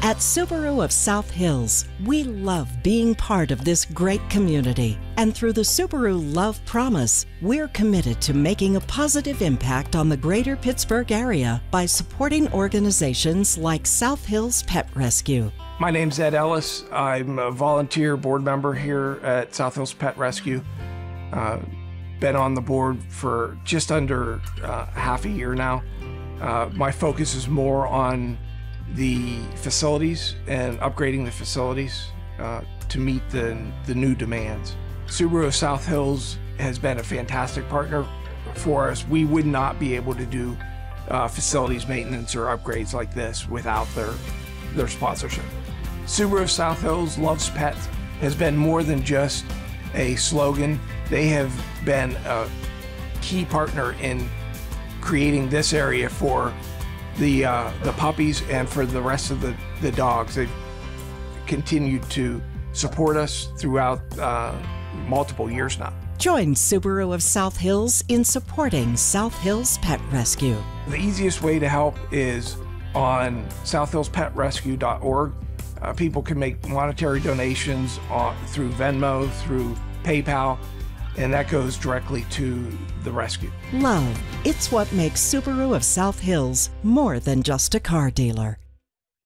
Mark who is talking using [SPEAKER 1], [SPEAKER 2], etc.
[SPEAKER 1] At Subaru of South Hills, we love being part of this great community. And through the Subaru Love Promise, we're committed to making a positive impact on the greater Pittsburgh area by supporting organizations like South Hills Pet Rescue.
[SPEAKER 2] My name's Ed Ellis. I'm a volunteer board member here at South Hills Pet Rescue. Uh, been on the board for just under uh, half a year now. Uh, my focus is more on the facilities and upgrading the facilities uh, to meet the, the new demands. Subaru of South Hills has been a fantastic partner for us. We would not be able to do uh, facilities maintenance or upgrades like this without their, their sponsorship. Subaru of South Hills loves pets has been more than just a slogan. They have been a key partner in creating this area for the uh, the puppies and for the rest of the, the dogs. They've continued to support us throughout uh, multiple years now.
[SPEAKER 1] Join Subaru of South Hills in supporting South Hills Pet Rescue.
[SPEAKER 2] The easiest way to help is on southhillspetrescue.org. Uh, people can make monetary donations on, through Venmo, through PayPal, and that goes directly to the rescue.
[SPEAKER 1] Love, it's what makes Subaru of South Hills more than just a car dealer.